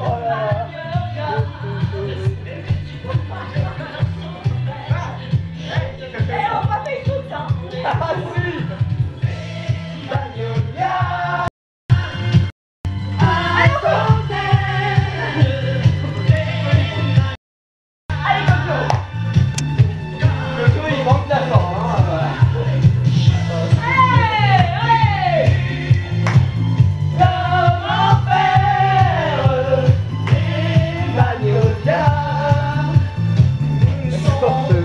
Ah,